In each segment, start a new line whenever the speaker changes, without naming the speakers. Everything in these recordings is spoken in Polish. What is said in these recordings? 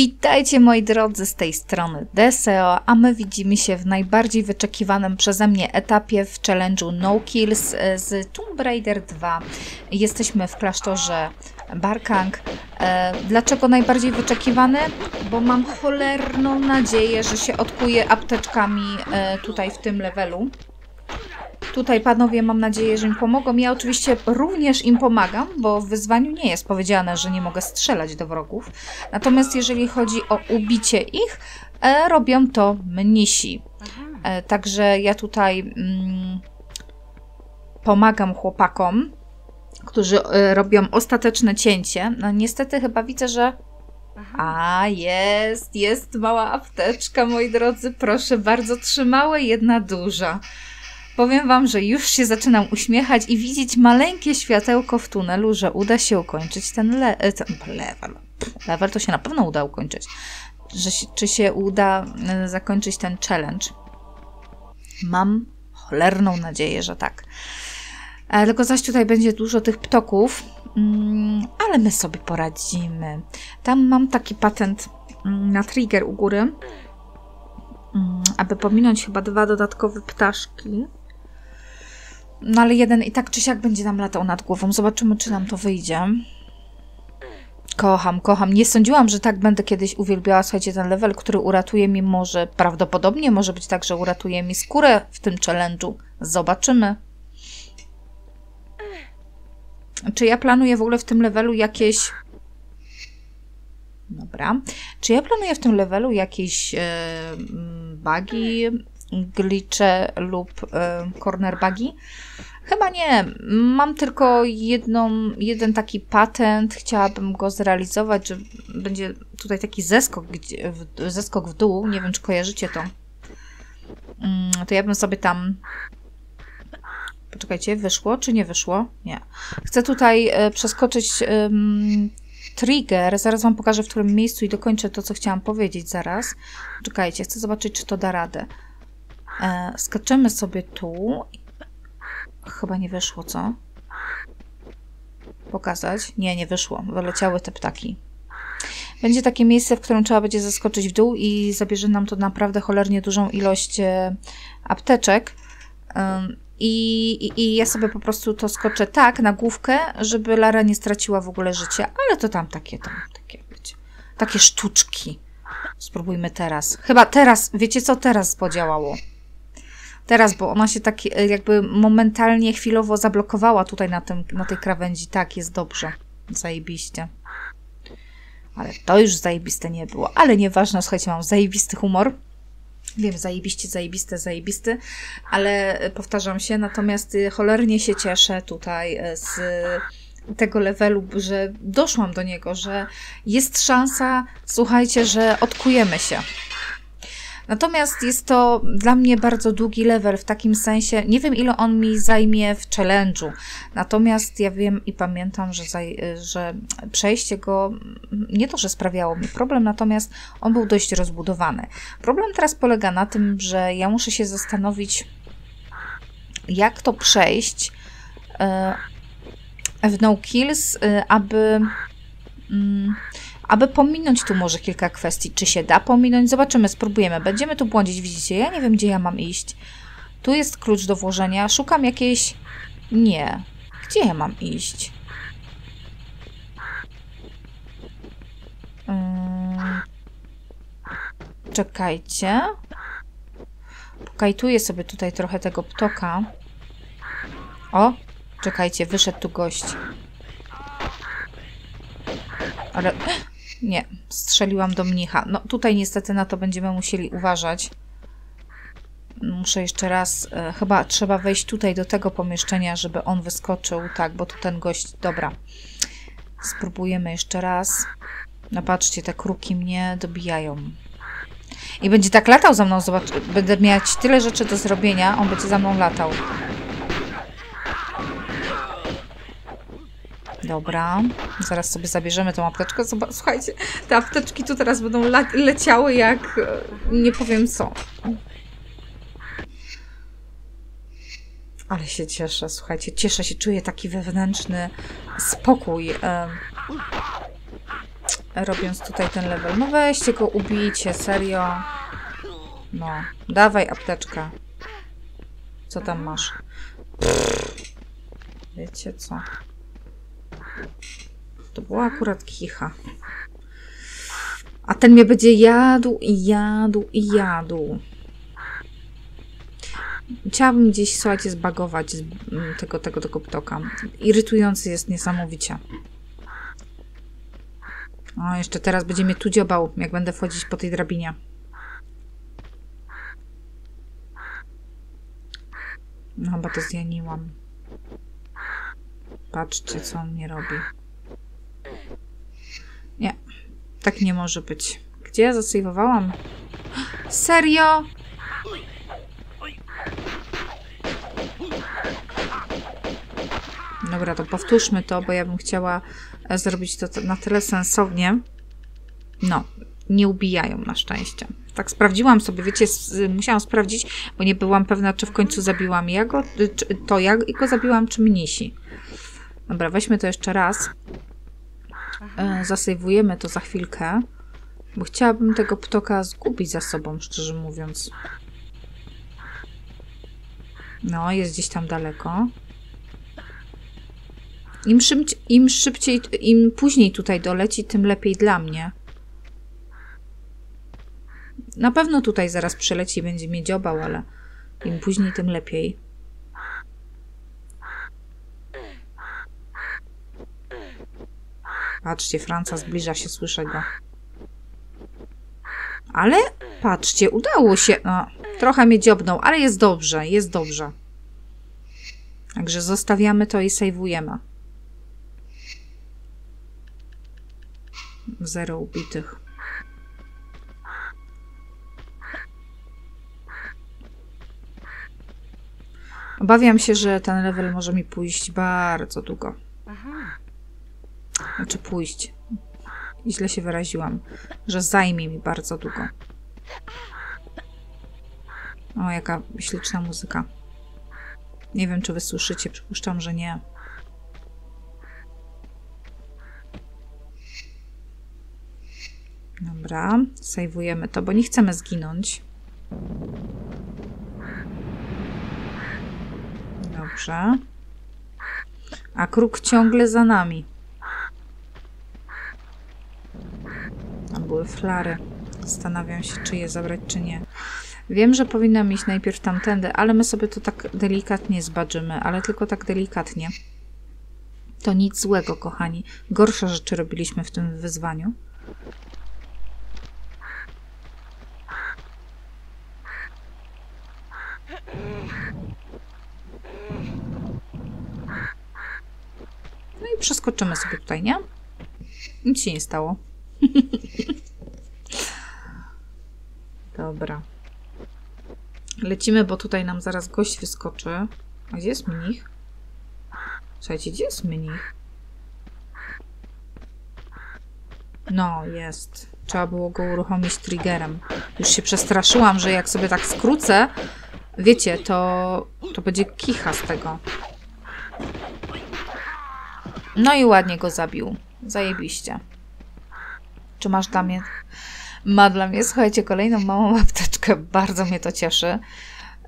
Witajcie moi drodzy z tej strony DSEO, a my widzimy się w najbardziej wyczekiwanym przeze mnie etapie w challenge'u No Kills e, z Tomb Raider 2. Jesteśmy w klasztorze Barkang. E, dlaczego najbardziej wyczekiwany? Bo mam cholerną nadzieję, że się odkuje apteczkami e, tutaj w tym levelu. Tutaj panowie mam nadzieję, że mi pomogą. Ja oczywiście również im pomagam, bo w wyzwaniu nie jest powiedziane, że nie mogę strzelać do wrogów. Natomiast jeżeli chodzi o ubicie ich, e, robią to mnisi. E, także ja tutaj mm, pomagam chłopakom, którzy e, robią ostateczne cięcie. No niestety chyba widzę, że a, jest, jest mała apteczka, moi drodzy. Proszę bardzo, trzy małe, jedna duża. Powiem Wam, że już się zaczynam uśmiechać i widzieć maleńkie światełko w tunelu, że uda się ukończyć ten, le e, ten level. Level to się na pewno uda ukończyć. Że czy się uda e, zakończyć ten challenge? Mam cholerną nadzieję, że tak. E, tylko zaś tutaj będzie dużo tych ptoków, mm, ale my sobie poradzimy. Tam mam taki patent mm, na trigger u góry, mm, aby pominąć chyba dwa dodatkowe ptaszki. No ale jeden i tak czy siak będzie nam latał nad głową. Zobaczymy, czy nam to wyjdzie. Kocham, kocham. Nie sądziłam, że tak będę kiedyś uwielbiała, słuchajcie, ten level, który uratuje mi może, prawdopodobnie może być tak, że uratuje mi skórę w tym challenge'u. Zobaczymy. Czy ja planuję w ogóle w tym levelu jakieś... Dobra. Czy ja planuję w tym levelu jakieś bugi, glitche lub e, corner bugi? Chyba nie. Mam tylko jedną, jeden taki patent. Chciałabym go zrealizować, że będzie tutaj taki zeskok, zeskok w dół. Nie wiem, czy kojarzycie to. Mm, to ja bym sobie tam... Poczekajcie, wyszło czy nie wyszło? Nie. Chcę tutaj e, przeskoczyć um, trigger. Zaraz Wam pokażę, w którym miejscu i dokończę to, co chciałam powiedzieć zaraz. Czekajcie, chcę zobaczyć, czy to da radę. E, skaczemy sobie tu Chyba nie wyszło, co? Pokazać? Nie, nie wyszło. Wyleciały te ptaki. Będzie takie miejsce, w którym trzeba będzie zaskoczyć w dół i zabierze nam to naprawdę cholernie dużą ilość e, apteczek. I, i, I, ja sobie po prostu to skoczę tak na główkę, żeby Lara nie straciła w ogóle życia, ale to tam takie, tam, takie, takie sztuczki. Spróbujmy teraz. Chyba teraz, wiecie co teraz podziałało? Teraz, bo ona się tak jakby momentalnie, chwilowo zablokowała tutaj na, tym, na tej krawędzi. Tak, jest dobrze. Zajebiście. Ale to już zajebiste nie było. Ale nieważne, słuchajcie, mam zajebisty humor. Wiem, zajebiście, zajebiste, zajebisty, ale powtarzam się, natomiast y, cholernie się cieszę tutaj e, z tego levelu, że doszłam do niego, że jest szansa, słuchajcie, że odkujemy się. Natomiast jest to dla mnie bardzo długi level w takim sensie, nie wiem ile on mi zajmie w challenge'u, natomiast ja wiem i pamiętam, że, że przejście go nie to, że sprawiało mi problem, natomiast on był dość rozbudowany. Problem teraz polega na tym, że ja muszę się zastanowić, jak to przejść e, w no kills, e, aby mm, aby pominąć tu może kilka kwestii. Czy się da pominąć? Zobaczymy, spróbujemy. Będziemy tu błądzić, widzicie? Ja nie wiem, gdzie ja mam iść. Tu jest klucz do włożenia. Szukam jakiejś... Nie. Gdzie ja mam iść? Hmm. Czekajcie. Pokajtuję sobie tutaj trochę tego ptoka. O, czekajcie, wyszedł tu gość. Ale nie, strzeliłam do mnicha. No tutaj niestety na to będziemy musieli uważać. Muszę jeszcze raz, e, chyba trzeba wejść tutaj do tego pomieszczenia, żeby on wyskoczył. Tak, bo tu ten gość, dobra. Spróbujemy jeszcze raz. No patrzcie, te kruki mnie dobijają. I będzie tak latał za mną, zobacz, będę mieć tyle rzeczy do zrobienia, on będzie za mną latał. Dobra, zaraz sobie zabierzemy tą apteczkę. Słuchajcie, te apteczki tu teraz będą le leciały jak e, nie powiem co. Ale się cieszę, słuchajcie, cieszę się, czuję taki wewnętrzny spokój. robiąc tutaj ten level. No weźcie go, ubijcie, serio. No, dawaj apteczkę. Co tam masz? Wiecie co? To była akurat kicha. A ten mnie będzie jadł i jadł i jadł. Chciałabym gdzieś, słuchajcie, zbagować z mm, tego, tego, tego ptoka. Irytujący jest niesamowicie. O, jeszcze teraz będzie mnie tu dziobał, jak będę wchodzić po tej drabinie. No chyba to zjaniłam. Patrzcie, co on mi robi. Nie, tak nie może być. Gdzie ja zasejwowałam? Serio? Dobra, to powtórzmy to, bo ja bym chciała e, zrobić to na tyle sensownie. No, nie ubijają na szczęście. Tak sprawdziłam sobie, wiecie, musiałam sprawdzić, bo nie byłam pewna, czy w końcu zabiłam ja go, to ja go zabiłam, czy mnisi. Dobra, weźmy to jeszcze raz. E, zasejwujemy to za chwilkę, bo chciałabym tego ptoka zgubić za sobą, szczerze mówiąc. No, jest gdzieś tam daleko. Im, szybciej, Im szybciej, im później tutaj doleci, tym lepiej dla mnie. Na pewno tutaj zaraz przyleci i będzie mnie dziobał, ale im później, tym lepiej. Patrzcie, Franca zbliża się, słyszę go. Ale patrzcie, udało się. No, trochę mnie dziobnął, ale jest dobrze, jest dobrze. Także zostawiamy to i sejwujemy. Zero ubitych. Obawiam się, że ten level może mi pójść bardzo długo. Znaczy pójść. źle się wyraziłam. Że zajmie mi bardzo długo. O, jaka śliczna muzyka. Nie wiem, czy wy słyszycie. Przypuszczam, że nie. Dobra, sejwujemy to, bo nie chcemy zginąć. Dobrze. A kruk ciągle za nami. Tam były flary. Zastanawiam się, czy je zabrać, czy nie. Wiem, że powinnam iść najpierw tamtędy, ale my sobie to tak delikatnie zbadżymy, ale tylko tak delikatnie. To nic złego, kochani. Gorsze rzeczy robiliśmy w tym wyzwaniu. No i przeskoczymy sobie tutaj, nie? Nic się nie stało. Dobra. Lecimy, bo tutaj nam zaraz gość wyskoczy. A gdzie jest mnich? Słuchajcie, gdzie jest mnich? No, jest. Trzeba było go uruchomić triggerem. Już się przestraszyłam, że jak sobie tak skrócę, wiecie, to, to będzie kicha z tego. No i ładnie go zabił. Zajebiście. Czy masz dla mnie... Ma dla mnie, słuchajcie, kolejną małą apteczkę. Bardzo mnie to cieszy.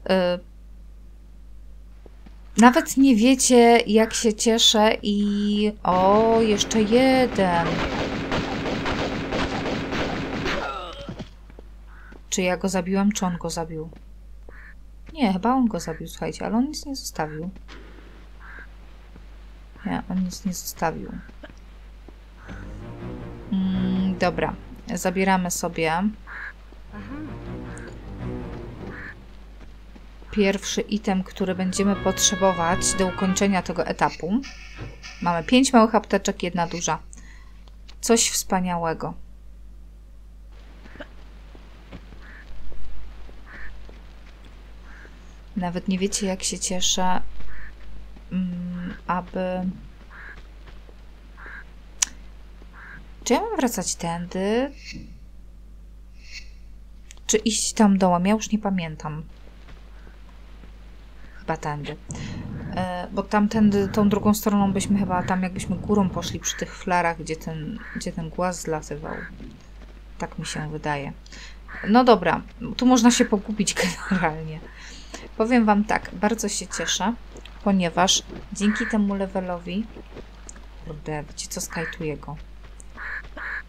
Yy... Nawet nie wiecie, jak się cieszę i... O, jeszcze jeden. Czy ja go zabiłam, czy on go zabił? Nie, chyba on go zabił, słuchajcie, ale on nic nie zostawił. Nie, on nic nie zostawił. Dobra, zabieramy sobie pierwszy item, który będziemy potrzebować do ukończenia tego etapu. Mamy pięć małych apteczek, jedna duża. Coś wspaniałego. Nawet nie wiecie, jak się cieszę, mm, aby. Czy ja mam wracać tędy? Czy iść tam dołem? Ja już nie pamiętam. Chyba tędy. E, bo tamtędy, tą drugą stroną byśmy chyba tam jakbyśmy górą poszli przy tych flarach, gdzie ten, gdzie ten głaz zlatywał. Tak mi się wydaje. No dobra, tu można się pogubić generalnie. Powiem Wam tak, bardzo się cieszę, ponieważ dzięki temu levelowi kurde, wiecie co, skajtuję go.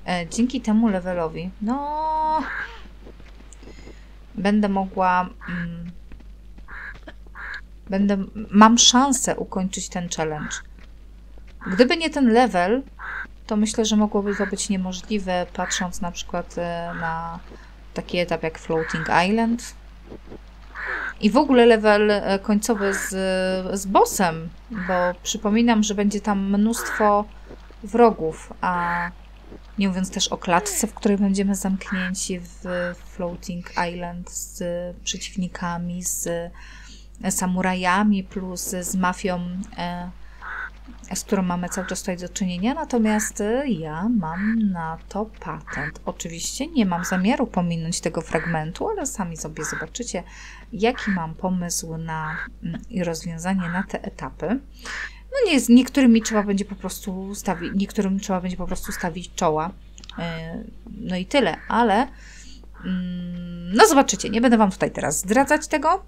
E, dzięki temu levelowi, no będę mogła mm, będę, mam szansę ukończyć ten challenge. Gdyby nie ten level, to myślę, że mogłoby to być niemożliwe, patrząc na przykład e, na taki etap jak Floating Island. I w ogóle level e, końcowy z, z bossem, bo przypominam, że będzie tam mnóstwo wrogów, a nie mówiąc też o klatce, w której będziemy zamknięci w Floating Island z przeciwnikami, z samurajami, plus z mafią, e, z którą mamy cały czas tutaj do czynienia. Natomiast e, ja mam na to patent. Oczywiście nie mam zamiaru pominąć tego fragmentu, ale sami sobie zobaczycie, jaki mam pomysł na mm, i rozwiązanie na te etapy. No nie, z niektórymi trzeba będzie po prostu stawić, niektórym trzeba będzie po prostu stawić czoła. E, no i tyle, ale mm, no zobaczycie, nie będę Wam tutaj teraz zdradzać tego.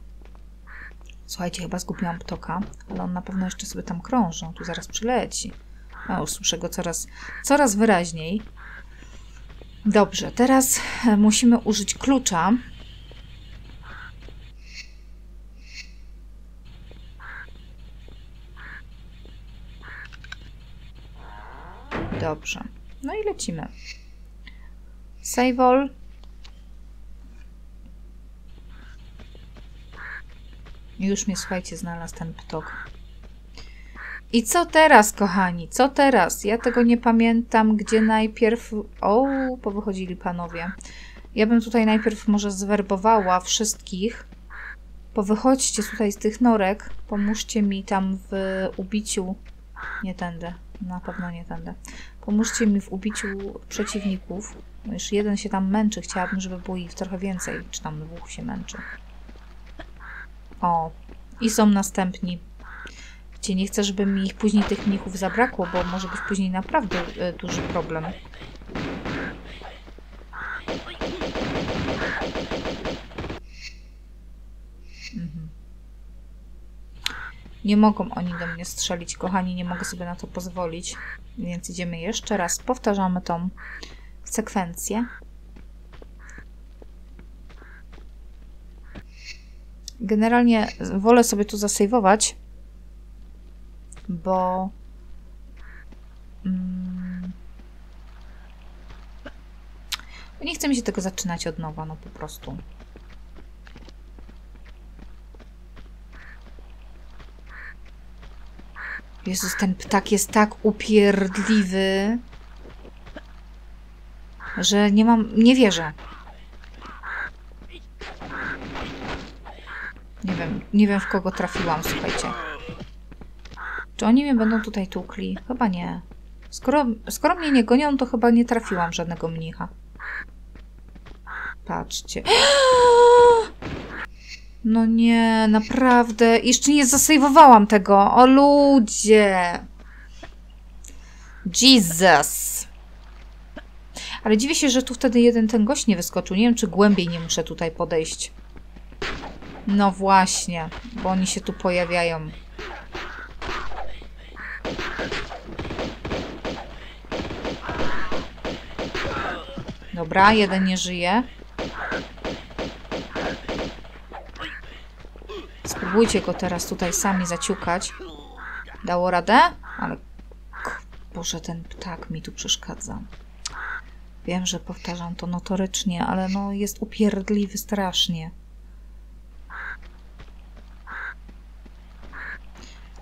Słuchajcie, chyba zgubiłam ptoka, ale on na pewno jeszcze sobie tam krąży. On tu zaraz przyleci. No, już słyszę go coraz, coraz wyraźniej. Dobrze, teraz e, musimy użyć klucza. Dobrze. No i lecimy. Save all. Już mnie, słuchajcie, znalazł ten ptok. I co teraz, kochani? Co teraz? Ja tego nie pamiętam, gdzie najpierw... O, powychodzili panowie. Ja bym tutaj najpierw może zwerbowała wszystkich. Powychodźcie tutaj z tych norek. Pomóżcie mi tam w ubiciu... Nie tędy. Na pewno nie tędy. Pomóżcie mi w ubiciu przeciwników. Już jeden się tam męczy. Chciałabym, żeby było ich trochę więcej. Czy tam dwóch się męczy. O, i są następni. Gdzie nie chcę, żeby mi ich później tych mnichów zabrakło, bo może być później naprawdę y, duży problem. Mhm. Nie mogą oni do mnie strzelić, kochani, nie mogę sobie na to pozwolić. Więc idziemy jeszcze raz, powtarzamy tą sekwencję. Generalnie wolę sobie tu zasejwować, bo mm, nie chce mi się tego zaczynać od nowa, no po prostu. Jezus, ten ptak jest tak upierdliwy, że nie mam, nie wierzę. Nie wiem, nie wiem w kogo trafiłam, słuchajcie. Czy oni mnie będą tutaj tukli? Chyba nie. Skoro, skoro mnie nie gonią, to chyba nie trafiłam żadnego mnicha. Patrzcie. No nie, naprawdę. Jeszcze nie zasejwowałam tego. O ludzie. Jesus. Ale dziwię się, że tu wtedy jeden ten gość nie wyskoczył. Nie wiem, czy głębiej nie muszę tutaj podejść. No właśnie, bo oni się tu pojawiają. Dobra, jeden nie żyje. Spróbujcie go teraz tutaj sami zaciukać. Dało radę? Ale... Boże, ten ptak mi tu przeszkadza. Wiem, że powtarzam to notorycznie, ale no jest upierdliwy strasznie.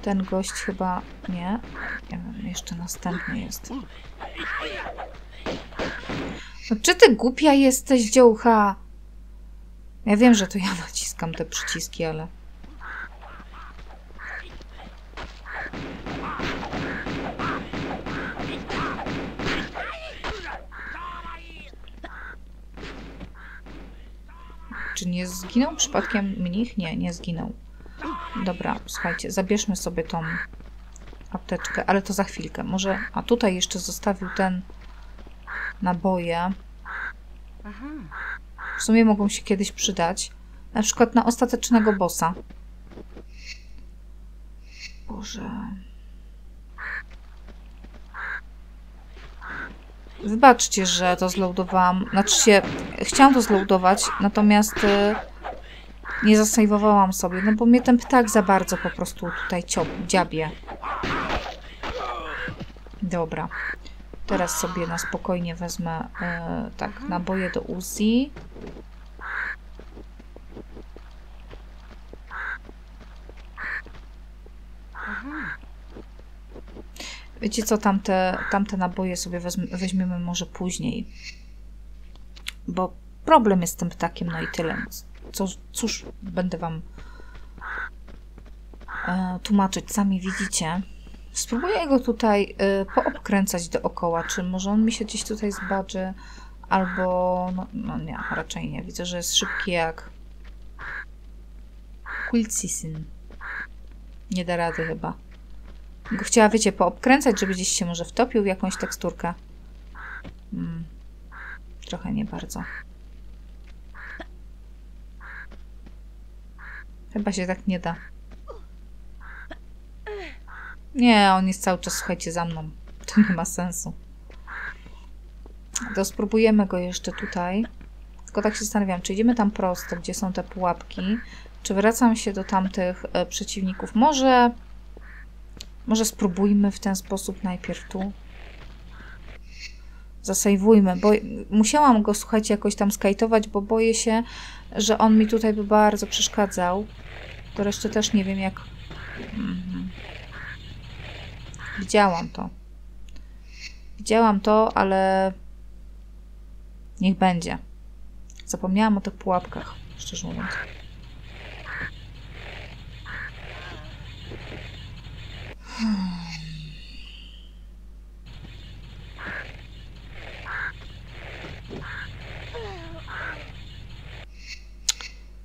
Ten gość chyba nie. Nie wiem, jeszcze następny jest. No, czy ty głupia jesteś, dziołcha? Ja wiem, że to ja naciskam te przyciski, ale... Czy nie zginął przypadkiem mnich? Nie, nie zginął. Dobra, słuchajcie, zabierzmy sobie tą apteczkę, ale to za chwilkę. Może, a tutaj jeszcze zostawił ten naboje. W sumie mogą się kiedyś przydać. Na przykład na ostatecznego bossa. Boże. Wybaczcie, że to zloadowałam. Znaczy się, chciałam to zloadować, natomiast y, nie zasejwowałam sobie, no bo mnie ten ptak za bardzo po prostu tutaj ciop, dziabie. Dobra. Teraz sobie na spokojnie wezmę e, tak, naboje do Uzi. Wiecie co, tamte, tamte naboje sobie weźmiemy może później. Bo problem jest z tym ptakiem, no i tyle. Co, cóż, będę wam e, tłumaczyć, sami widzicie. Spróbuję go tutaj y, poobkręcać dookoła. Czy może on mi się gdzieś tutaj zbadży, albo. No, no nie, raczej nie. Widzę, że jest szybki jak. Quilcisyn. Nie da rady chyba. Go chciała, wiecie, poobkręcać, żeby gdzieś się może wtopił w jakąś teksturkę. Hmm. Trochę nie bardzo. Chyba się tak nie da. Nie, on jest cały czas, słuchajcie, za mną. To nie ma sensu. To spróbujemy go jeszcze tutaj. Tylko tak się zastanawiam, czy idziemy tam prosto, gdzie są te pułapki, czy wracam się do tamtych e, przeciwników. Może... Może spróbujmy w ten sposób najpierw tu. Zasejwujmy, bo musiałam go, słuchajcie, jakoś tam skajtować, bo boję się, że on mi tutaj by bardzo przeszkadzał. To jeszcze też nie wiem, jak... Mhm. Widziałam to. Widziałam to, ale niech będzie. Zapomniałam o tych pułapkach, szczerze mówiąc.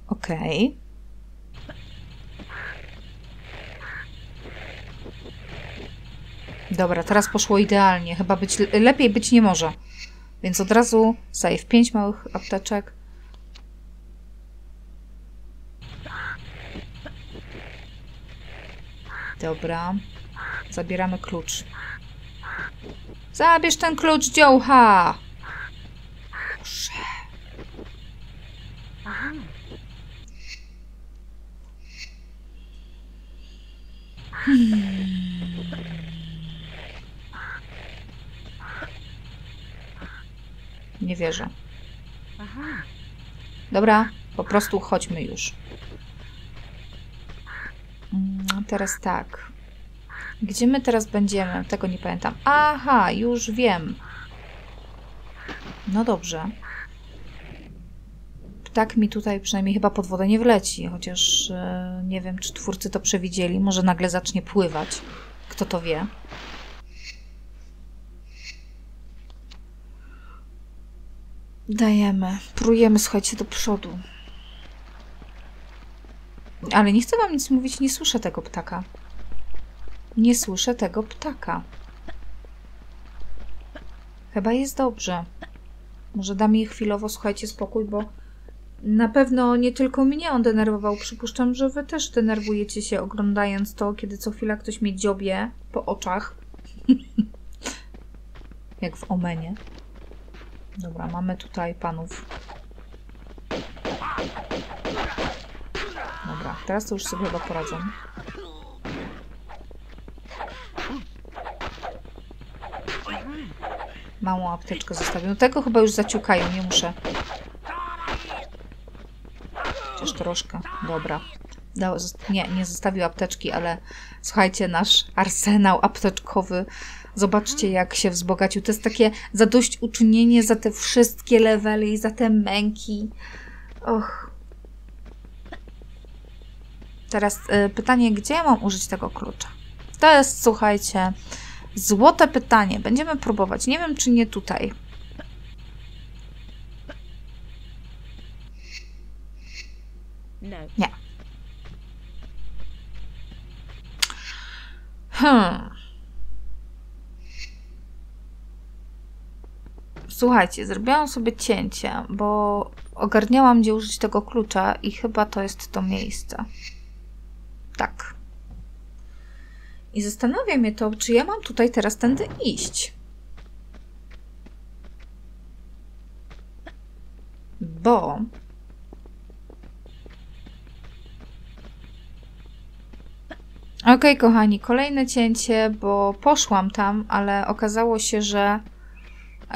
Okej. Okay. Dobra, teraz poszło idealnie. Chyba być lepiej być nie może. Więc od razu save. Pięć małych apteczek. Dobra. Zabieramy klucz. Zabierz ten klucz, dziołcha! Hmm. Nie wierzę. Dobra, po prostu chodźmy już. Mm, teraz tak. Gdzie my teraz będziemy? Tego nie pamiętam. Aha, już wiem. No dobrze. Ptak mi tutaj przynajmniej chyba pod wodę nie wleci, chociaż yy, nie wiem, czy twórcy to przewidzieli. Może nagle zacznie pływać. Kto to wie? Dajemy. Prujemy, słuchajcie, do przodu. Ale nie chcę wam nic mówić, nie słyszę tego ptaka. Nie słyszę tego ptaka. Chyba jest dobrze. Może da mi chwilowo, słuchajcie, spokój, bo na pewno nie tylko mnie on denerwował. Przypuszczam, że wy też denerwujecie się oglądając to, kiedy co chwila ktoś mnie dziobie po oczach. Jak w Omenie. Dobra, mamy tutaj panów. Dobra, teraz to już sobie chyba poradzę. Małą apteczkę zostawię. No tego chyba już zaciukają, nie muszę. Chociaż troszkę. Dobra. Nie, nie zostawił apteczki, ale słuchajcie, nasz arsenał apteczkowy Zobaczcie, jak się wzbogacił. To jest takie zadośćuczynienie za te wszystkie levely i za te męki. Och. Teraz y, pytanie, gdzie ja mam użyć tego klucza? To jest, słuchajcie, złote pytanie. Będziemy próbować. Nie wiem, czy nie tutaj.
No.
Nie. Hmm. Słuchajcie, zrobiłam sobie cięcie, bo ogarniałam, gdzie użyć tego klucza i chyba to jest to miejsce. Tak. I zastanawia mnie to, czy ja mam tutaj teraz tędy iść. Bo okay, kochani, kolejne cięcie, bo poszłam tam, ale okazało się, że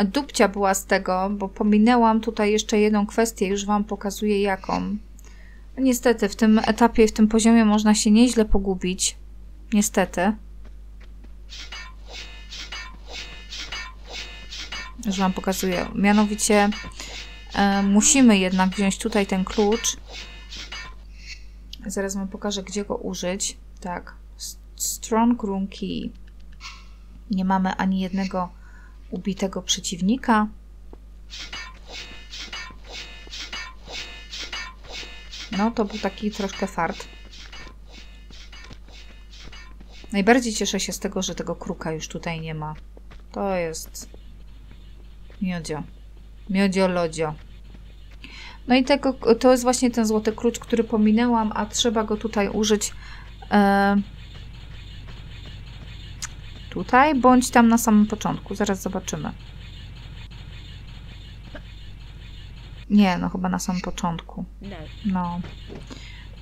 dupcia była z tego, bo pominęłam tutaj jeszcze jedną kwestię, już Wam pokazuję jaką. Niestety, w tym etapie, w tym poziomie można się nieźle pogubić. Niestety. Już Wam pokazuję. Mianowicie e, musimy jednak wziąć tutaj ten klucz. Zaraz Wam pokażę, gdzie go użyć. Tak. Strong Room Key. Nie mamy ani jednego ubitego przeciwnika. No, to był taki troszkę fart. Najbardziej cieszę się z tego, że tego kruka już tutaj nie ma. To jest miodzio. Miodzio lodzio. No i tego, to jest właśnie ten złoty klucz, który pominęłam, a trzeba go tutaj użyć e, tutaj, bądź tam na samym początku. Zaraz zobaczymy. Nie, no chyba na samym początku. No.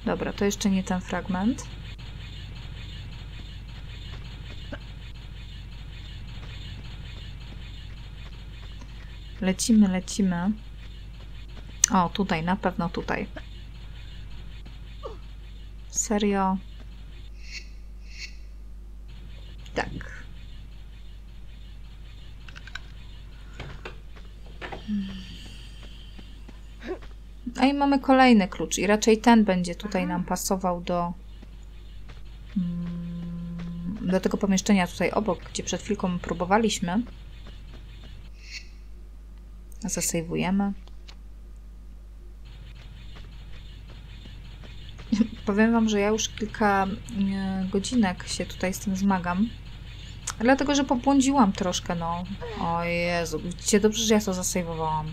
Dobra, to jeszcze nie ten fragment. Lecimy, lecimy. O, tutaj, na pewno tutaj. Serio? Tak. A i mamy kolejny klucz i raczej ten będzie tutaj nam pasował do mm, do tego pomieszczenia tutaj obok, gdzie przed chwilką próbowaliśmy. Zasejwujemy. Powiem Wam, że ja już kilka e, godzinek się tutaj z tym zmagam. Dlatego, że pobłądziłam troszkę, no. O Jezu, widzicie, dobrze, że ja to zasejwowałam.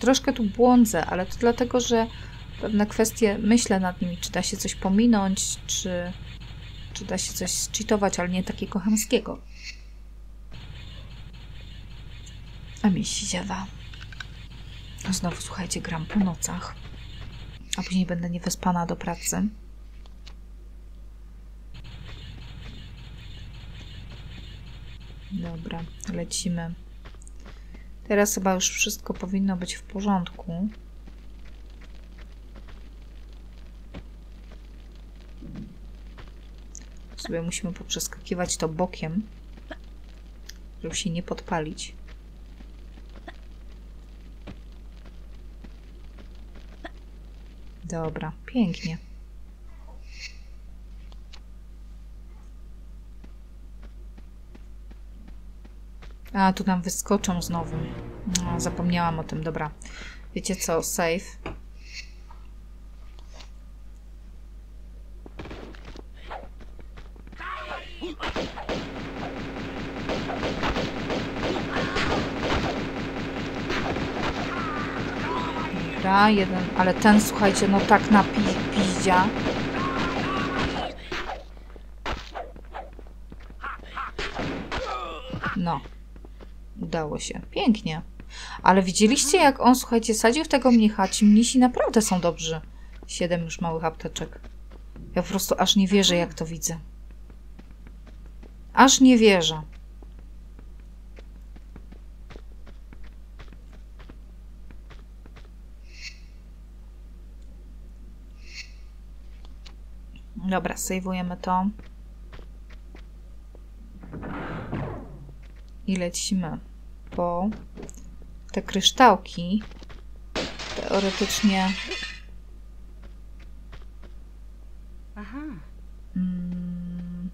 Troszkę tu błądzę, ale to dlatego, że pewne kwestie myślę nad nimi, czy da się coś pominąć, czy, czy da się coś zcheatować, ale nie takiego chamskiego. A mi się ziewa. Znowu, słuchajcie, gram po nocach, a później będę niewyspana do pracy. Dobra, lecimy. Teraz chyba już wszystko powinno być w porządku. Sobie musimy poprzeskakiwać to bokiem, żeby się nie podpalić. Dobra, pięknie. A, tu nam wyskoczą znowu. No, zapomniałam o tym, dobra. Wiecie co, save. Dobra, jeden, ale ten, słuchajcie, no tak na pi piździa. No. Udało się. Pięknie. Ale widzieliście, jak on, słuchajcie, sadził w tego mnicha? Ci mnisi naprawdę są dobrzy. Siedem już małych apteczek. Ja po prostu aż nie wierzę, jak to widzę. Aż nie wierzę. Dobra, sejwujemy to. I lecimy po te kryształki. Teoretycznie. Aha. Mm,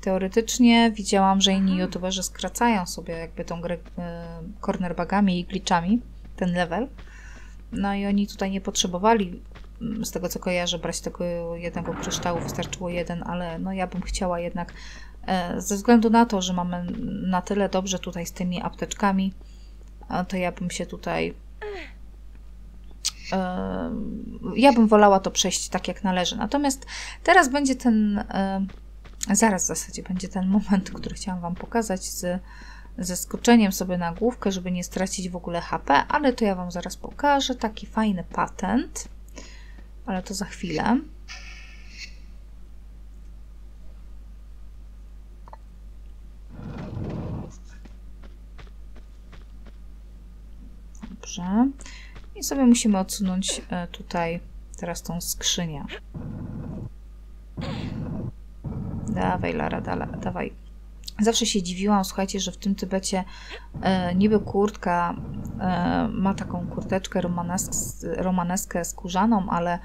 teoretycznie widziałam, że inni youtuberzy skracają sobie jakby tą grę e, cornerbagami i glitchami, ten level. No i oni tutaj nie potrzebowali z tego co kojarzę, brać tego jednego kryształu, wystarczyło jeden, ale no ja bym chciała jednak e, ze względu na to, że mamy na tyle dobrze tutaj z tymi apteczkami, to ja bym się tutaj e, ja bym wolała to przejść tak jak należy. Natomiast teraz będzie ten e, zaraz w zasadzie będzie ten moment, który chciałam Wam pokazać z ze skoczeniem sobie na główkę, żeby nie stracić w ogóle HP, ale to ja Wam zaraz pokażę. Taki fajny patent, ale to za chwilę. Dobrze. I sobie musimy odsunąć e, tutaj teraz tą skrzynię. Dawaj, Lara, dala, dawaj. Zawsze się dziwiłam, słuchajcie, że w tym Tybecie e, niby kurtka e, ma taką kurteczkę romanesk, romaneskę skórzaną, ale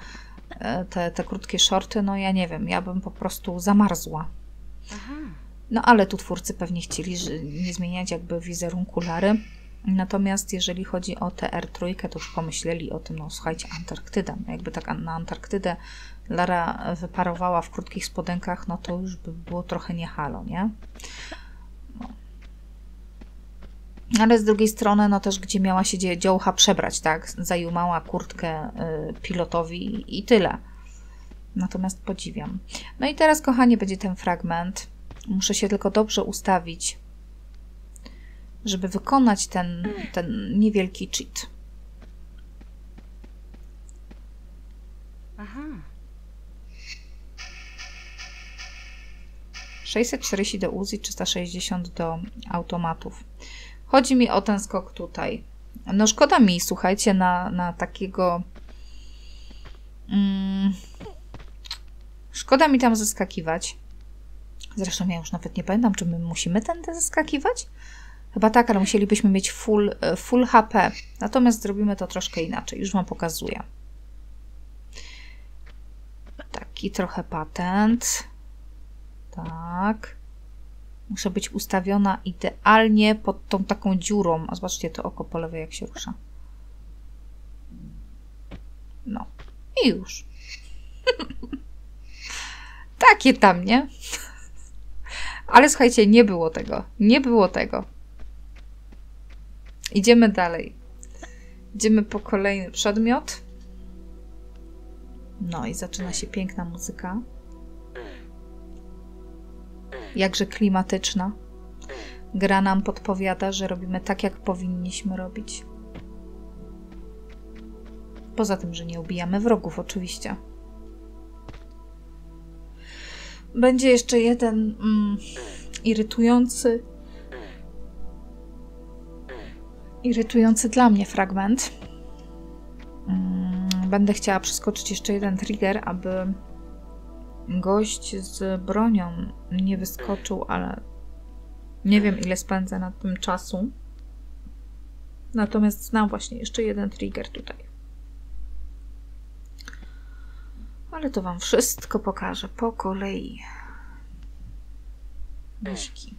e, te, te krótkie shorty, no ja nie wiem, ja bym po prostu zamarzła. Aha. No ale tu twórcy pewnie chcieli nie zmieniać jakby wizerunku Lary. Natomiast jeżeli chodzi o TR3, to już pomyśleli o tym, no słuchajcie, Antarktyda. No jakby tak na Antarktydę Lara wyparowała w krótkich spodenkach, no to już by było trochę nie halo, nie? No. Ale z drugiej strony, no też gdzie miała się dziołcha przebrać, tak? Zajumała kurtkę y, pilotowi i tyle. Natomiast podziwiam. No i teraz, kochani, będzie ten fragment. Muszę się tylko dobrze ustawić, żeby wykonać ten, ten niewielki cheat. Aha. 640 do Uzi, 360 do automatów. Chodzi mi o ten skok tutaj. No szkoda mi, słuchajcie, na, na takiego... Mm, szkoda mi tam zeskakiwać. Zresztą ja już nawet nie pamiętam, czy my musimy tędy zeskakiwać? Chyba tak, ale musielibyśmy mieć full, full HP. Natomiast zrobimy to troszkę inaczej. Już Wam pokazuję. Taki trochę patent. Tak. Muszę być ustawiona idealnie pod tą taką dziurą. A zobaczcie to oko po lewej, jak się rusza. No. I już. Takie tam, nie? Ale słuchajcie, nie było tego. Nie było tego. Idziemy dalej. Idziemy po kolejny przedmiot. No i zaczyna się piękna muzyka jakże klimatyczna. Gra nam podpowiada, że robimy tak, jak powinniśmy robić. Poza tym, że nie ubijamy wrogów, oczywiście. Będzie jeszcze jeden mm, irytujący, irytujący dla mnie fragment. Mm, będę chciała przeskoczyć jeszcze jeden trigger, aby gość z bronią nie wyskoczył, ale nie wiem ile spędzę na tym czasu. Natomiast znam właśnie jeszcze jeden trigger tutaj. Ale to Wam wszystko pokażę po kolei. Myszki.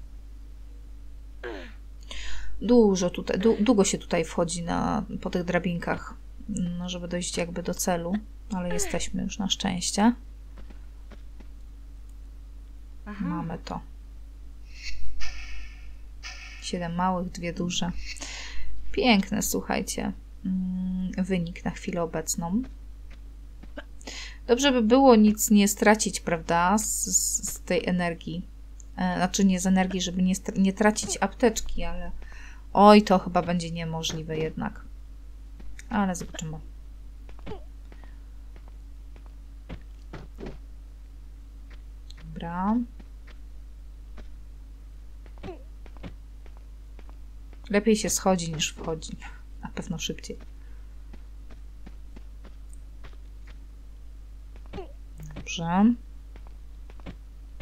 Dużo tutaj, długo się tutaj wchodzi na, po tych drabinkach, no, żeby dojść jakby do celu, ale jesteśmy już na szczęście. Aha. Mamy to. Siedem małych, dwie duże. Piękne, słuchajcie. Mm, wynik na chwilę obecną. Dobrze by było nic nie stracić, prawda, z, z tej energii. E, znaczy nie z energii, żeby nie, nie tracić apteczki, ale oj, to chyba będzie niemożliwe jednak. Ale zobaczymy. Dobra. Lepiej się schodzi niż wchodzi. Na pewno szybciej. Dobrze.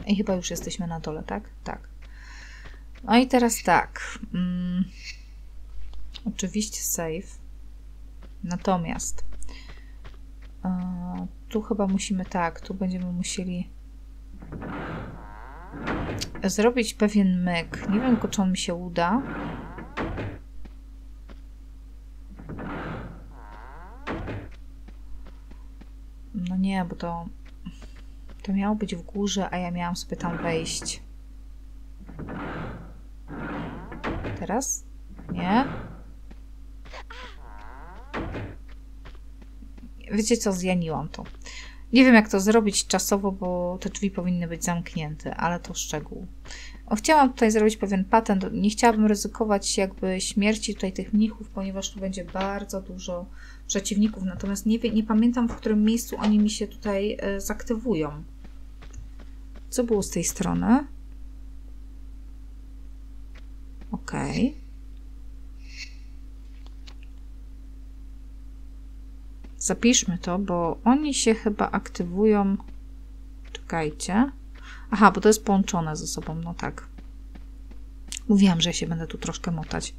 I chyba już jesteśmy na dole, tak? Tak. No i teraz tak. Hmm. Oczywiście save. Natomiast tu chyba musimy tak, tu będziemy musieli zrobić pewien myk. Nie wiem, czy on mi się uda. No nie, bo to... To miało być w górze, a ja miałam sobie tam wejść. Teraz? Nie? Wiecie co, zjaniłam to. Nie wiem jak to zrobić czasowo, bo te drzwi powinny być zamknięte, ale to szczegół. Chciałam tutaj zrobić pewien patent. Nie chciałabym ryzykować jakby śmierci tutaj tych mnichów, ponieważ tu będzie bardzo dużo przeciwników. Natomiast nie, nie pamiętam, w którym miejscu oni mi się tutaj e, zaktywują. Co było z tej strony? Okej. Okay. Zapiszmy to, bo oni się chyba aktywują. Czekajcie. Aha, bo to jest połączone ze sobą, no tak. Mówiłam, że się będę tu troszkę motać.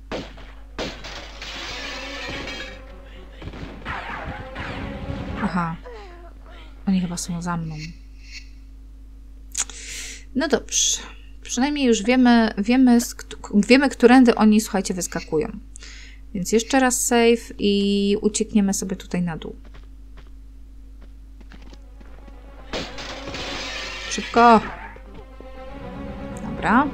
Aha. Oni chyba są za mną. No dobrze. Przynajmniej już wiemy, wiemy, wiemy, którędy oni, słuchajcie, wyskakują. Więc jeszcze raz save i uciekniemy sobie tutaj na dół. Szybko! Dobra.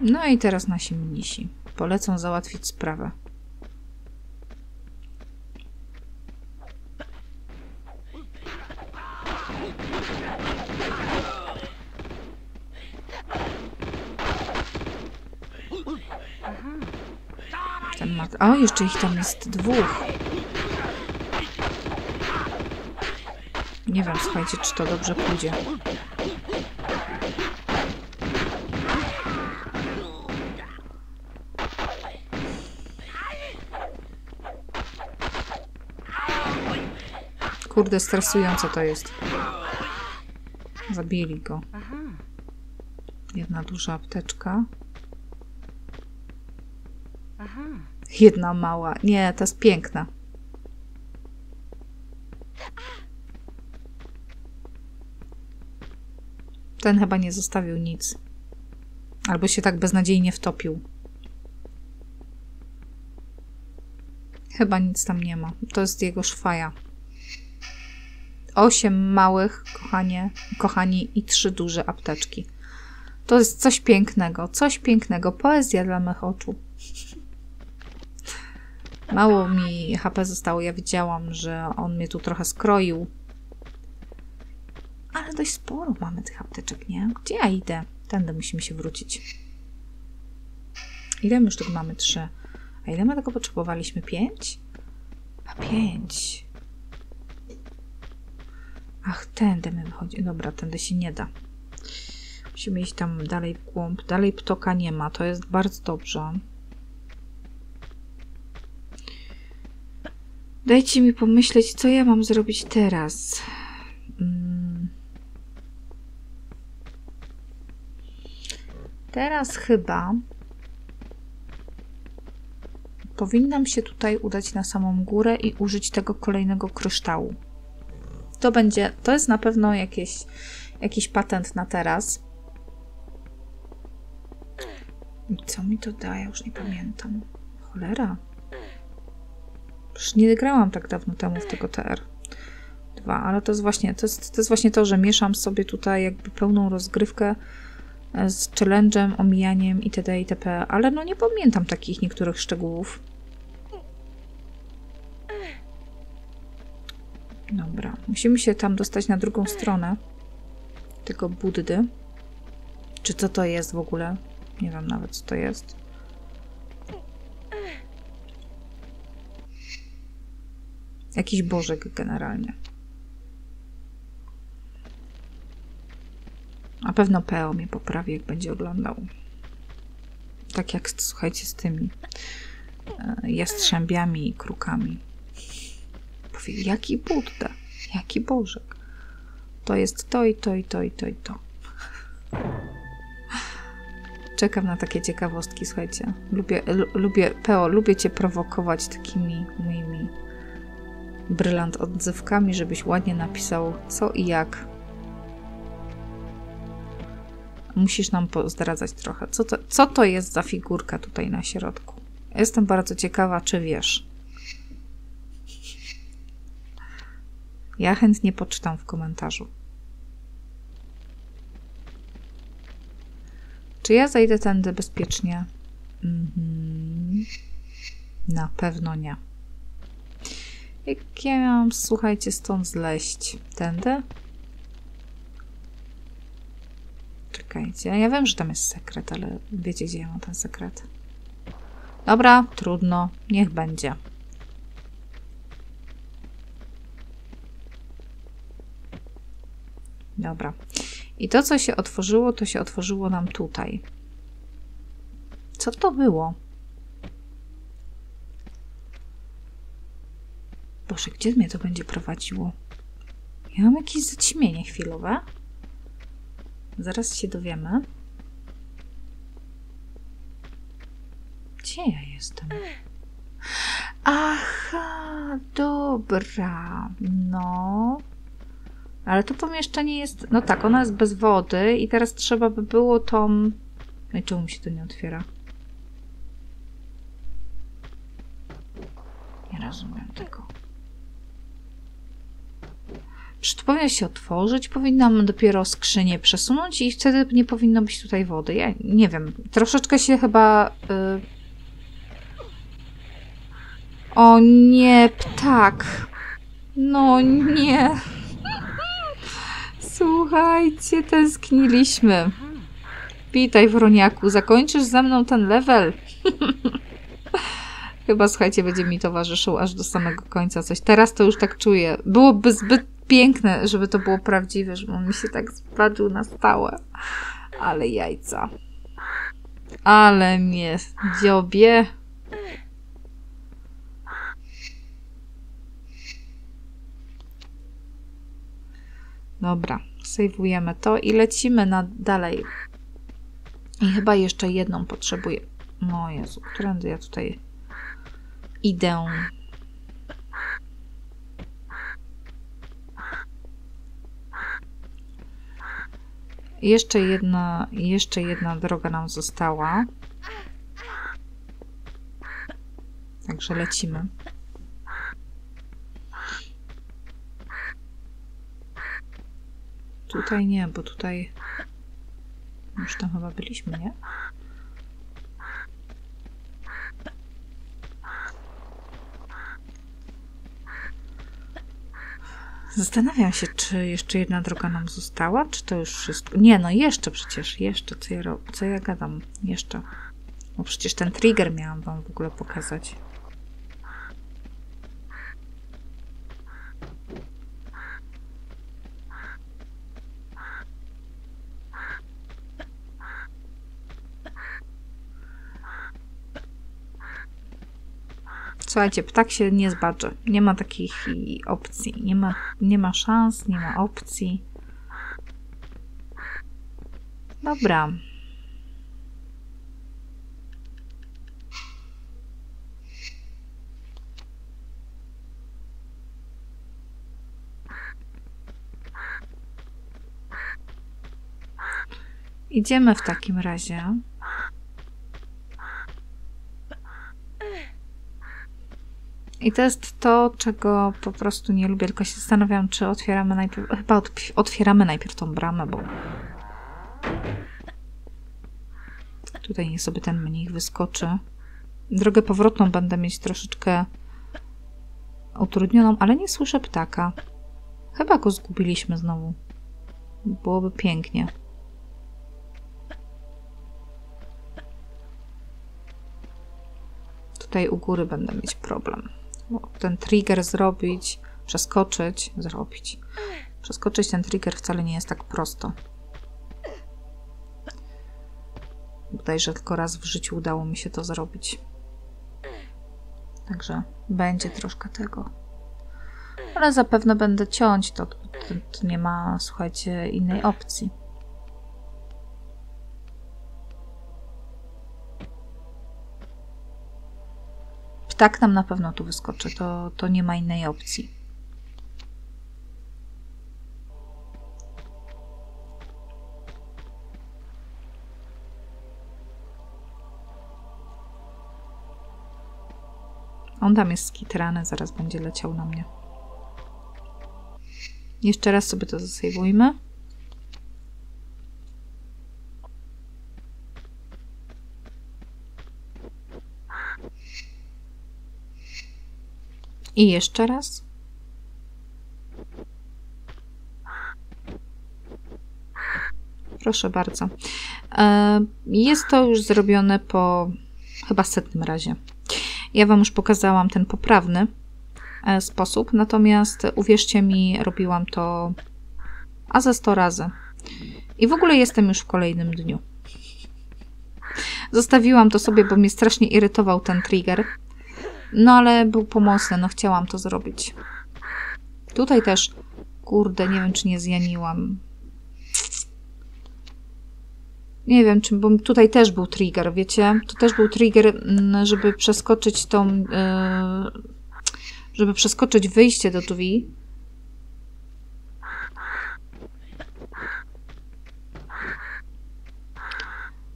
No i teraz nasi mnisi. Polecą załatwić sprawę. Ten ma... O, jeszcze ich tam jest dwóch. Nie wiem, słuchajcie, czy to dobrze pójdzie. Kurde, stresujące to jest. Zabili go. Jedna duża apteczka. Jedna mała. Nie, to jest piękna. Ten chyba nie zostawił nic. Albo się tak beznadziejnie wtopił. Chyba nic tam nie ma. To jest jego szwaja. Osiem małych, kochanie, kochani, i trzy duże apteczki. To jest coś pięknego, coś pięknego. Poezja dla mych oczu. Mało mi HP zostało. Ja widziałam, że on mnie tu trochę skroił. Ale dość sporo mamy tych apteczek, nie? Gdzie ja idę? Tędy musimy się wrócić. Ile my już tego mamy? Trzy. A ile my tego potrzebowaliśmy? Pięć? A pięć. Ach, tędy my wychodzi. Dobra, tędy się nie da. Musimy iść tam dalej w głąb. Dalej ptoka nie ma. To jest bardzo dobrze. Dajcie mi pomyśleć, co ja mam zrobić teraz. Teraz chyba powinnam się tutaj udać na samą górę i użyć tego kolejnego kryształu. To będzie, to jest na pewno jakieś, jakiś patent na teraz. Co mi to daje? Już nie pamiętam. Cholera. Już nie grałam tak dawno temu w tego TR. 2, ale to jest właśnie to, jest, to jest właśnie to, że mieszam sobie tutaj jakby pełną rozgrywkę e, z challenge'em, omijaniem itd. itp. Ale no nie pamiętam takich niektórych szczegółów. Dobra, musimy się tam dostać na drugą stronę tego Buddy. Czy co to jest w ogóle? Nie wiem nawet co to jest. Jakiś bożek generalnie. Na pewno Peo mnie poprawi, jak będzie oglądał. Tak jak, słuchajcie, z tymi e, jastrzębiami i krukami. Powie, jaki Budda, jaki Bożek. To jest to i to i to i to i to. Czekam na takie ciekawostki, słuchajcie. Lubię, lubię, Peo, lubię cię prowokować takimi moimi brylant odzywkami, żebyś ładnie napisał co i jak. Musisz nam zdradzać trochę, co to, co to jest za figurka tutaj na środku. Jestem bardzo ciekawa, czy wiesz. Ja chętnie poczytam w komentarzu. Czy ja zajdę tędy bezpiecznie? Mhm. Na pewno nie. Jak ja mam, słuchajcie, stąd zleść? Tędy? Czekajcie, ja wiem, że tam jest sekret, ale wiecie, gdzie ja mam ten sekret. Dobra, trudno, niech będzie. Dobra. I to, co się otworzyło, to się otworzyło nam tutaj. Co to było? Boże, gdzie mnie to będzie prowadziło? Ja mam jakieś zaćmienie chwilowe. Zaraz się dowiemy. Gdzie ja jestem? Aha, dobra. No. Ale to pomieszczenie jest. No tak, ona jest bez wody, i teraz trzeba by było tą. No i czemu mi się to nie otwiera? Nie rozumiem tego. Czy to się otworzyć? Powinnam dopiero skrzynię przesunąć i wtedy nie powinno być tutaj wody. Ja nie wiem. Troszeczkę się chyba. Y... O nie, ptak. No nie. Słuchajcie, tęskniliśmy. Witaj, Wroniaku. Zakończysz ze mną ten level? Chyba, słuchajcie, będzie mi towarzyszył aż do samego końca coś. Teraz to już tak czuję. Byłoby zbyt piękne, żeby to było prawdziwe, żeby on mi się tak spadł na stałe. Ale jajca. Ale mnie dziobie. Dobra, sejwujemy to i lecimy na dalej. I chyba jeszcze jedną potrzebuję. No Jezu, którędy ja tutaj idę? Jeszcze jedna, jeszcze jedna droga nam została. Także lecimy. Tutaj nie, bo tutaj już tam chyba byliśmy, nie? Zastanawiam się, czy jeszcze jedna droga nam została, czy to już wszystko. Nie, no jeszcze przecież, jeszcze, co ja, co ja gadam, jeszcze. Bo przecież ten trigger miałam wam w ogóle pokazać. Słuchajcie, ptak się nie zbadży. Nie ma takich opcji. Nie ma, nie ma szans, nie ma opcji. Dobra. Idziemy w takim razie. I to jest to, czego po prostu nie lubię, tylko się zastanawiam, czy otwieramy najpierw. Chyba otwieramy najpierw tą bramę, bo. Tutaj niech sobie ten mnich wyskoczy. Drogę powrotną będę mieć troszeczkę utrudnioną, ale nie słyszę ptaka. Chyba go zgubiliśmy znowu. Byłoby pięknie. Tutaj u góry będę mieć problem ten trigger zrobić, przeskoczyć, zrobić. Przeskoczyć ten trigger wcale nie jest tak prosto. Bodajże tylko raz w życiu udało mi się to zrobić. Także będzie troszkę tego. Ale zapewne będę ciąć, to, to, to nie ma, słuchajcie, innej opcji. Tak nam na pewno tu wyskoczy. To, to nie ma innej opcji. On tam jest skitrany, zaraz będzie leciał na mnie. Jeszcze raz sobie to zasejwujmy. I jeszcze raz. Proszę bardzo. E, jest to już zrobione po chyba setnym razie. Ja Wam już pokazałam ten poprawny e, sposób, natomiast uwierzcie mi, robiłam to a ze 100 razy. I w ogóle jestem już w kolejnym dniu. Zostawiłam to sobie, bo mnie strasznie irytował ten trigger. No ale był pomocny, no chciałam to zrobić. Tutaj też, kurde, nie wiem czy nie zjaniłam. Nie wiem, czy, bo tutaj też był trigger, wiecie? To też był trigger, mm, żeby przeskoczyć tą, e, żeby przeskoczyć wyjście do drzwi.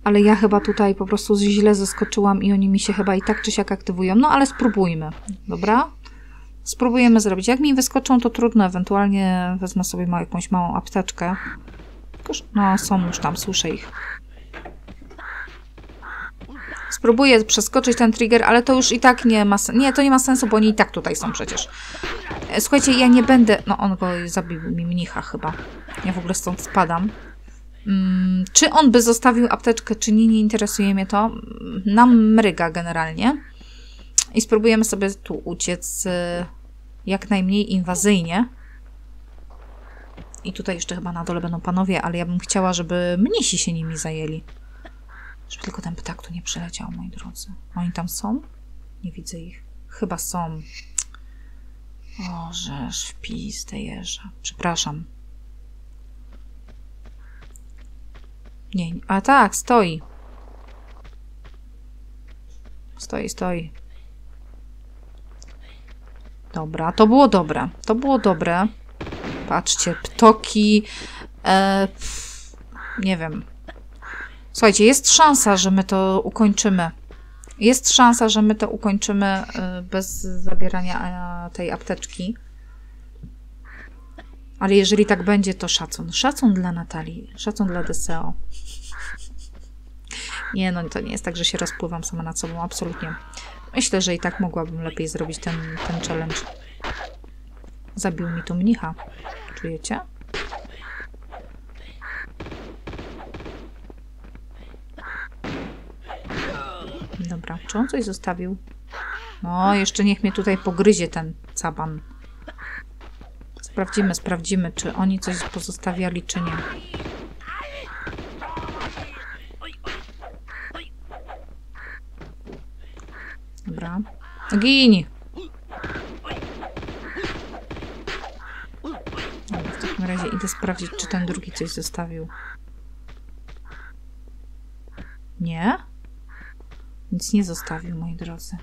Ale ja chyba tutaj po prostu źle zaskoczyłam i oni mi się chyba i tak czy siak aktywują. No ale spróbujmy, dobra? Spróbujemy zrobić. Jak mi wyskoczą, to trudno. Ewentualnie wezmę sobie jakąś małą apteczkę. No, są już tam, słyszę ich. Spróbuję przeskoczyć ten trigger, ale to już i tak nie ma sensu. Nie, to nie ma sensu, bo oni i tak tutaj są przecież. E, słuchajcie, ja nie będę... No, on go zabił mi mnicha chyba. Ja w ogóle stąd spadam. Hmm, czy on by zostawił apteczkę, czy nie, nie interesuje mnie to. Nam mryga generalnie. I spróbujemy sobie tu uciec e, jak najmniej inwazyjnie. I tutaj jeszcze chyba na dole będą panowie, ale ja bym chciała, żeby mnisi się nimi zajęli. Żeby tylko ten ptak tu nie przyleciał, moi drodzy. Oni tam są? Nie widzę ich. Chyba są. O, żeż wpis te jeża. Przepraszam. Nie, a tak, stoi. Stoi, stoi. Dobra, to było dobre. To było dobre. Patrzcie, ptoki. E, nie wiem. Słuchajcie, jest szansa, że my to ukończymy. Jest szansa, że my to ukończymy y, bez zabierania tej apteczki. Ale jeżeli tak będzie, to szacun. Szacun dla Natalii, szacun dla Deseo. Nie, no to nie jest tak, że się rozpływam sama nad sobą, absolutnie. Myślę, że i tak mogłabym lepiej zrobić ten, ten challenge. Zabił mi tu mnicha. Czujecie? Dobra, czy on coś zostawił? No, jeszcze niech mnie tutaj pogryzie ten caban. Sprawdzimy, sprawdzimy, czy oni coś pozostawiali, czy nie. Dobra. Gini! Dobra, w takim razie idę sprawdzić, czy ten drugi coś zostawił. Nie? Nic nie zostawił, moi drodzy.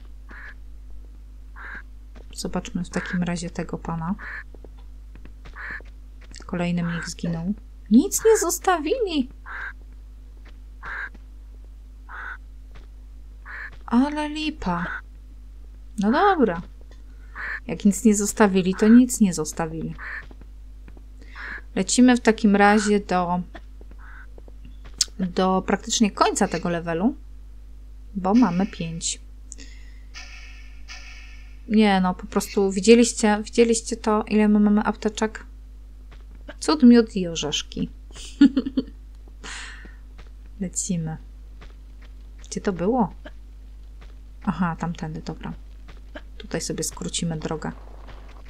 Zobaczmy w takim razie tego pana. Kolejny mnich zginął. Nic nie zostawili! Ale lipa. No dobra. Jak nic nie zostawili, to nic nie zostawili. Lecimy w takim razie do, do praktycznie końca tego levelu bo mamy 5. Nie, no po prostu widzieliście, widzieliście to, ile my mamy apteczek? Cud, miód i orzeszki. Lecimy. Gdzie to było? Aha, tamtędy, dobra. Tutaj sobie skrócimy drogę.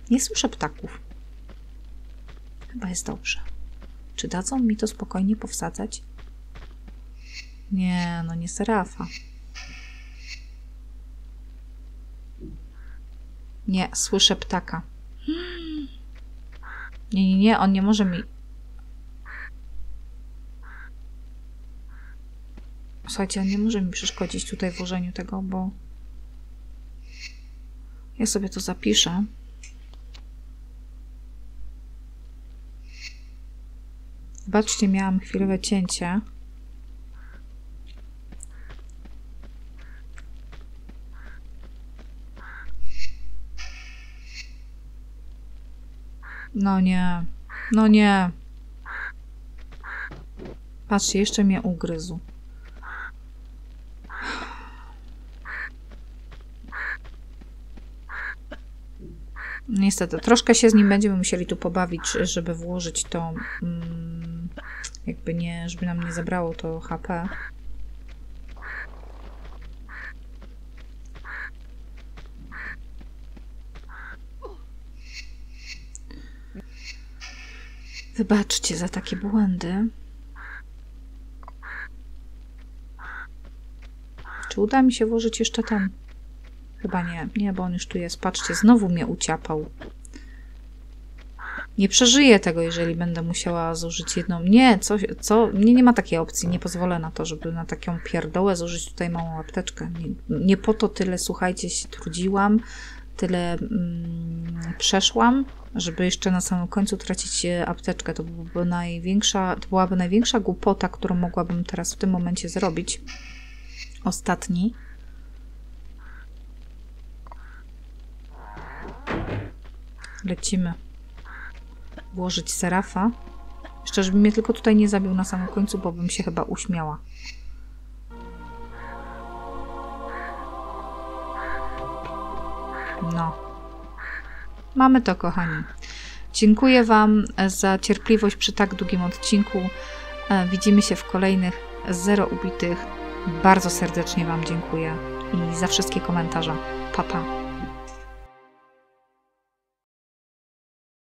Nie słyszę ptaków. Chyba jest dobrze. Czy dadzą mi to spokojnie powsadzać? Nie, no nie serafa. Nie, słyszę ptaka. Nie, nie, nie, on nie może mi... Słuchajcie, on nie może mi przeszkodzić tutaj w włożeniu tego, bo... Ja sobie to zapiszę. Zobaczcie, miałam chwilowe cięcie. No nie. No nie. Patrzcie, jeszcze mnie ugryzł. Niestety, troszkę się z nim będziemy musieli tu pobawić, żeby włożyć to, mm, jakby nie, żeby nam nie zabrało to HP. Wybaczcie za takie błędy. Czy uda mi się włożyć jeszcze tam? Chyba nie. Nie, bo on już tu jest. Patrzcie, znowu mnie uciapał. Nie przeżyję tego, jeżeli będę musiała zużyć jedną. Nie, co, co? Nie, nie ma takiej opcji. Nie pozwolę na to, żeby na taką pierdołę zużyć tutaj małą apteczkę. Nie, nie po to tyle, słuchajcie, się trudziłam, tyle mm, przeszłam, żeby jeszcze na samym końcu tracić e, apteczkę. To byłaby największa, to byłaby największa głupota, którą mogłabym teraz w tym momencie zrobić. Ostatni. Lecimy. Włożyć serafa. Jeszcze, żeby mnie tylko tutaj nie zabił na samym końcu, bo bym się chyba uśmiała. No. Mamy to, kochani. Dziękuję Wam za cierpliwość przy tak długim odcinku. E, widzimy się w kolejnych zero ubitych. Bardzo serdecznie Wam dziękuję i za wszystkie komentarze. Pa, pa.